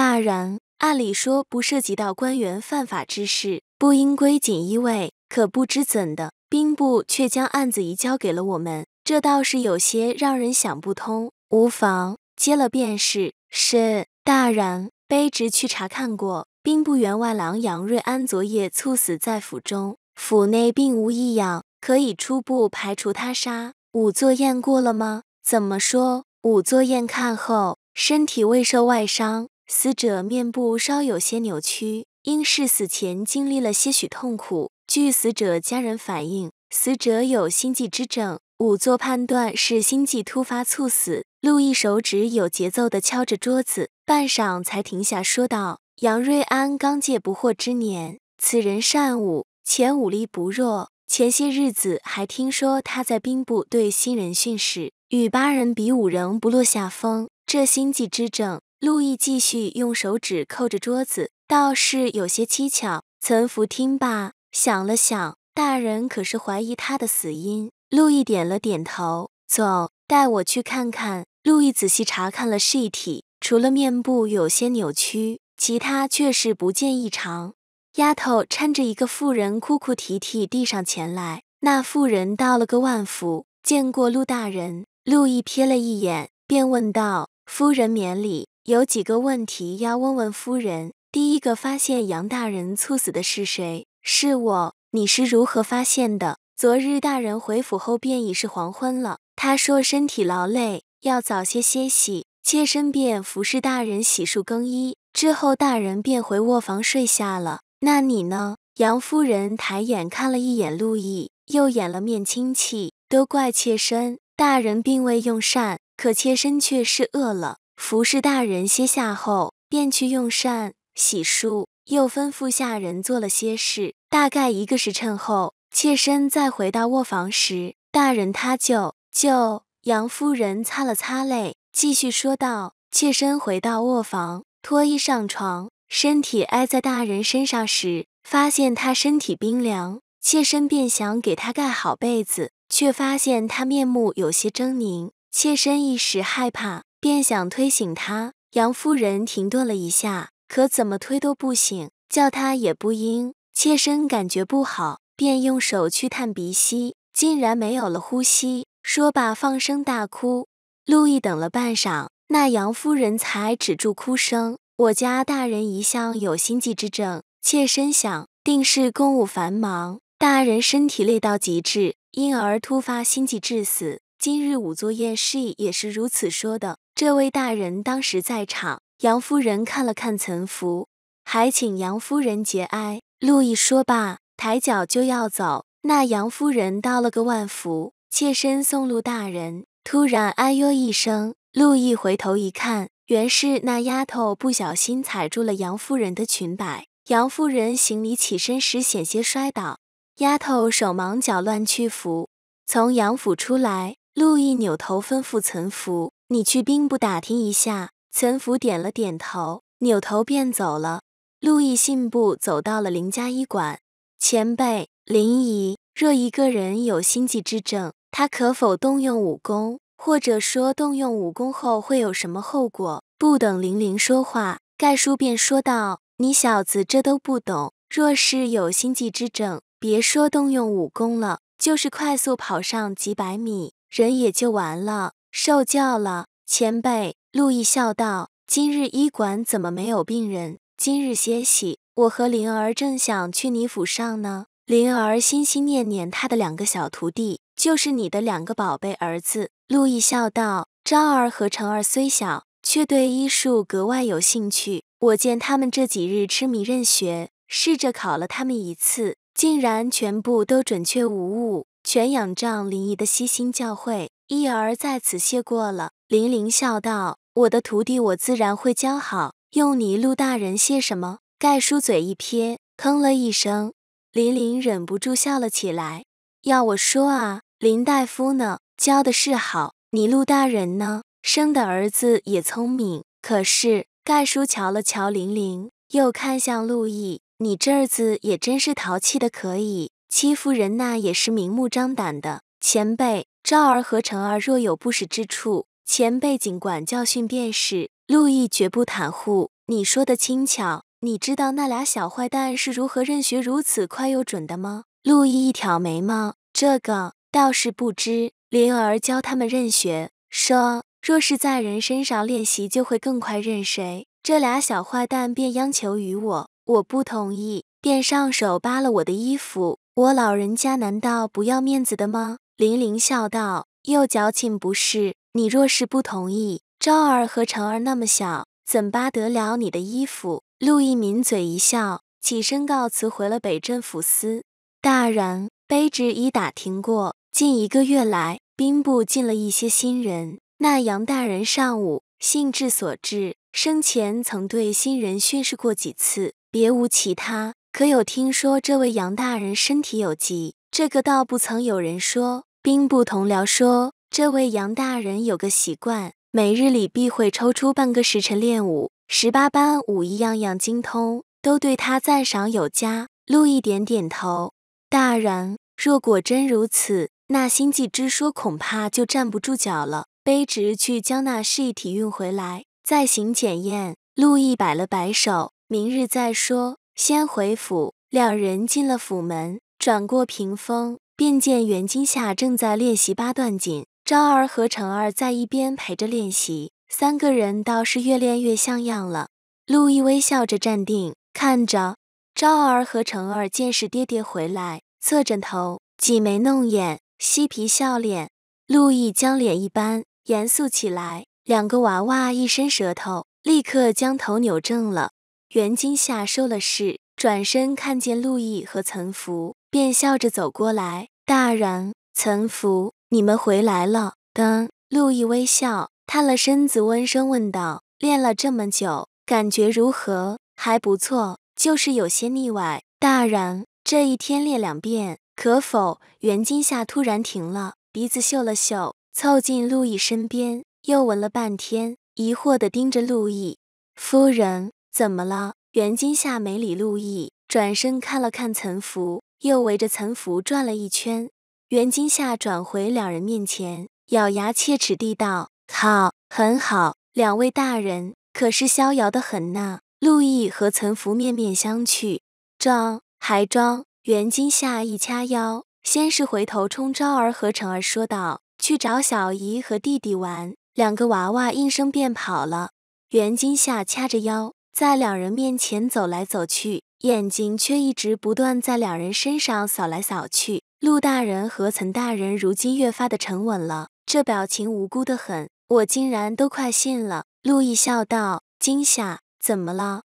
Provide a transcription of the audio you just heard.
大人，按理说不涉及到官员犯法之事，不应归锦衣卫。可不知怎的，兵部却将案子移交给了我们，这倒是有些让人想不通。无妨，接了便是。是，大人，卑职去查看过，兵部员外郎杨瑞安昨夜猝死在府中，府内并无异样，可以初步排除他杀。仵作验过了吗？怎么说？仵作验看后，身体未受外伤，死者面部稍有些扭曲，应是死前经历了些许痛苦。据死者家人反映，死者有心悸之症，仵作判断是心悸突发猝死。陆毅手指有节奏地敲着桌子，半晌才停下，说道：“杨瑞安刚届不惑之年，此人善武，且武力不弱。前些日子还听说他在兵部对新人训示，与八人比武仍不落下风。这心悸之症。”陆毅继续用手指扣着桌子，倒是有些蹊跷。岑福听罢，想了想，大人可是怀疑他的死因？陆毅点了点头，走，带我去看看。路易仔细查看了尸体，除了面部有些扭曲，其他却是不见异常。丫头搀着一个妇人，哭哭啼啼递上前来。那妇人道了个万福，见过陆大人。陆毅瞥了一眼，便问道：“夫人免礼，有几个问题要问问夫人。第一个，发现杨大人猝死的是谁？是我。你是如何发现的？昨日大人回府后，便已是黄昏了。他说身体劳累。”要早些歇息，妾身便服侍大人洗漱更衣，之后大人便回卧房睡下了。那你呢？杨夫人抬眼看了一眼陆毅，又掩了面亲戚，都怪妾身，大人并未用膳，可妾身却是饿了。服侍大人歇下后，便去用膳洗漱，又吩咐下人做了些事。大概一个时辰后，妾身再回到卧房时，大人他就就。杨夫人擦了擦泪，继续说道：“妾身回到卧房，脱衣上床，身体挨在大人身上时，发现他身体冰凉，妾身便想给他盖好被子，却发现他面目有些狰狞，妾身一时害怕，便想推醒他。杨夫人停顿了一下，可怎么推都不醒，叫他也不应。妾身感觉不好，便用手去探鼻息，竟然没有了呼吸。”说罢，放声大哭。陆毅等了半晌，那杨夫人才止住哭声。我家大人一向有心悸之症，妾身想定是公务繁忙，大人身体累到极致，因而突发心悸致死。今日仵作验尸也是如此说的。这位大人当时在场。杨夫人看了看岑福，还请杨夫人节哀。陆毅说罢，抬脚就要走。那杨夫人道了个万福。妾身送陆大人，突然哎呦一声，陆毅回头一看，原是那丫头不小心踩住了杨夫人的裙摆。杨夫人行礼起身时险些摔倒，丫头手忙脚乱去扶。从杨府出来，陆毅扭头吩咐岑福：“你去兵部打听一下。”岑福点了点头，扭头便走了。陆毅信步走到了林家医馆，前辈林姨，若一个人有心悸之症。他可否动用武功，或者说动用武功后会有什么后果？不等玲玲说话，盖叔便说道：“你小子这都不懂。若是有心悸之症，别说动用武功了，就是快速跑上几百米，人也就完了，受教了。”前辈，陆毅笑道：“今日医馆怎么没有病人？今日歇息，我和灵儿正想去你府上呢。”灵儿心心念念他的两个小徒弟。就是你的两个宝贝儿子。陆毅笑道：“昭儿和成儿虽小，却对医术格外有兴趣。我见他们这几日痴迷认学，试着考了他们一次，竟然全部都准确无误，全仰仗林毅的悉心教诲。一儿在此谢过了。”林玲笑道：“我的徒弟，我自然会教好。用你陆大人谢什么？”盖叔嘴一撇，哼了一声。林玲忍不住笑了起来。要我说啊。林大夫呢，教的是好。你陆大人呢，生的儿子也聪明。可是盖叔瞧了瞧玲玲，又看向陆毅，你这儿子也真是淘气的可以，欺负人那也是明目张胆的。前辈，昭儿和成儿若有不实之处，前辈尽管教训便是。陆毅绝不袒护，你说的轻巧。你知道那俩小坏蛋是如何认学如此快又准的吗？陆毅一挑眉毛，这个倒是不知。灵儿教他们认学，说若是在人身上练习，就会更快认谁。这俩小坏蛋便央求于我，我不同意，便上手扒了我的衣服。我老人家难道不要面子的吗？玲玲笑道：“又矫情不是？你若是不同意，昭儿和成儿那么小，怎扒得了你的衣服？”陆毅抿嘴一笑，起身告辞，回了北镇抚司。大人，卑职已打听过，近一个月来，兵部进了一些新人。那杨大人上午兴致所致，生前曾对新人训示过几次，别无其他。可有听说这位杨大人身体有疾？这个倒不曾有人说。兵部同僚说，这位杨大人有个习惯，每日里必会抽出半个时辰练武。十八般武艺样样精通，都对他赞赏有加。陆毅点点头，大人若果真如此，那星际之说恐怕就站不住脚了。卑职去将那尸体运回来，再行检验。陆毅摆了摆手，明日再说，先回府。两人进了府门，转过屏风，便见袁金夏正在练习八段锦，昭儿和成儿在一边陪着练习。三个人倒是越练越像样了。陆毅微笑着站定，看着昭儿和成儿。见是爹爹回来，侧着头，挤眉弄眼，嬉皮笑脸。陆毅将脸一扳，严肃起来。两个娃娃一伸舌头，立刻将头扭正了。袁金夏收了势，转身看见陆毅和岑福，便笑着走过来：“大人，岑福，你们回来了。”等陆毅微笑。探了身子，温声问道：“练了这么久，感觉如何？还不错，就是有些腻歪。大人，这一天练两遍，可否？”袁金夏突然停了，鼻子嗅了嗅，凑近陆毅身边，又闻了半天，疑惑地盯着陆毅。夫人，怎么了？袁金夏没理陆毅，转身看了看岑福，又围着岑福转了一圈。袁金夏转回两人面前，咬牙切齿地道。好，很好，两位大人可是逍遥的很呐。陆毅和岑福面面相觑，装还装。袁金夏一掐腰，先是回头冲昭儿和成儿说道：“去找小姨和弟弟玩。”两个娃娃应声便跑了。袁金夏掐着腰，在两人面前走来走去，眼睛却一直不断在两人身上扫来扫去。陆大人和岑大人如今越发的沉稳了，这表情无辜的很。我竟然都快信了。陆毅笑道：“金夏，怎么了？